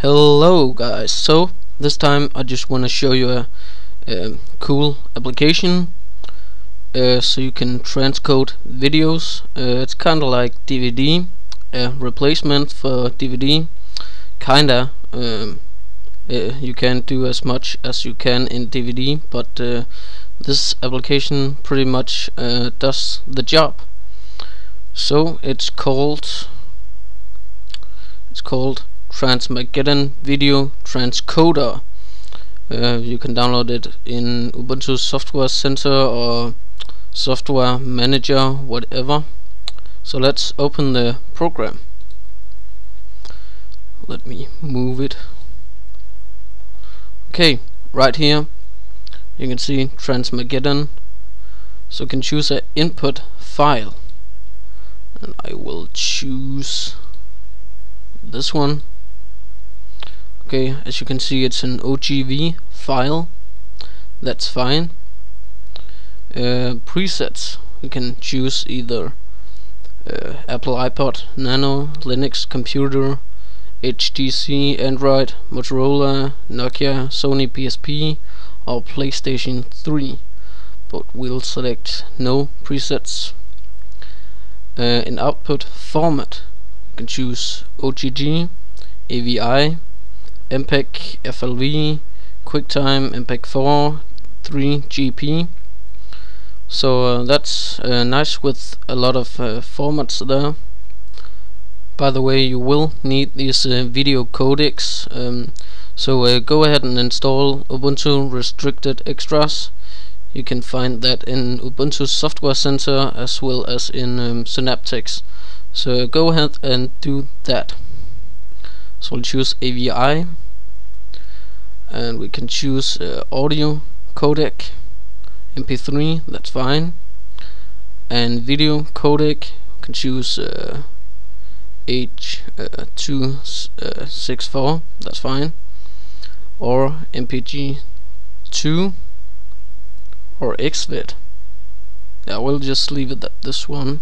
Hello guys, so this time I just want to show you a, a, cool application uh, so you can transcode videos. Uh, it's kinda like DeVeDe, a replacement for DeVeDe, kinda. Um, uh, you can't do as much as you can in DeVeDe, but uh, this application pretty much uh, does the job. So it's called it's called Transmageddon Video Transcoder. Uh, you can download it in Ubuntu Software Center or Software Manager, whatever. So let's open the program. Let me move it. Okay, right here you can see Transmageddon. So you can choose an input file. And I will choose this one okay as you can see it's an OGV file. That's fine. Uh, presets. You can choose either uh, Apple iPod Nano Linux computer HTC Android Motorola Nokia Sony PSP or PlayStation 3 but we'll select no presets. Uh, in output format you can choose OGG AVI MPEG, FLV, QuickTime, MPEG-4, 3GP. So uh, that's uh, nice with a lot of uh, formats there. By the way, you will need these uh, video codecs. Um, so uh, go ahead and install Ubuntu Restricted Extras. You can find that in Ubuntu Software Center as well as in um, Synaptics. So go ahead and do that so we'll choose AVI and we can choose uh, audio codec MP3 that's fine. And video codec we can choose uh, H264 uh, that's fine. Or MPG 2 or XVID yeah we'll just leave it at this one. uh,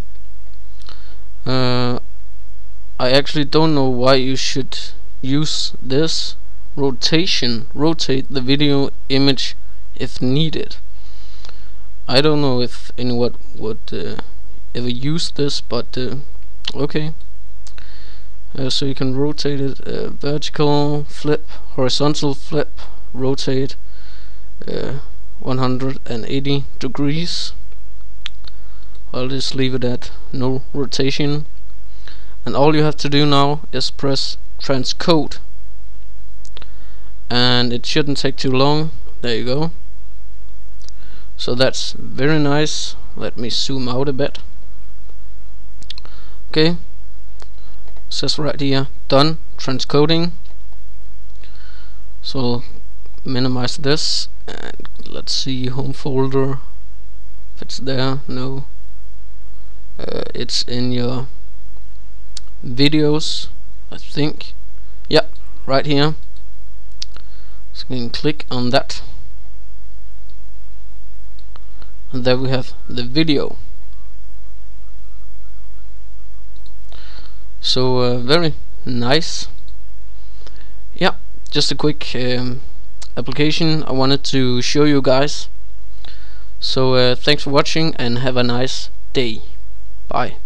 I actually don't know why you should use this rotation rotate the video image if needed. I don't know if anyone would uh, ever use this but uh, okay. Uh, so you can rotate it uh, vertical flip horizontal flip rotate uh, 180 degrees. I'll just leave it at no rotation and all you have to do now is press transcode. And it shouldn't take too long. There you go. So that's very nice. Let me zoom out a bit. Okay. Says right here done transcoding. So minimize this and let's see home folder. If it's there no. Uh, it's in your videos I think. Yep right here. So you can click on that. And there we have the video. So uh, very nice. Yeah just a quick um, application I wanted to show you guys. So uh, thanks for watching and have a nice day. Bye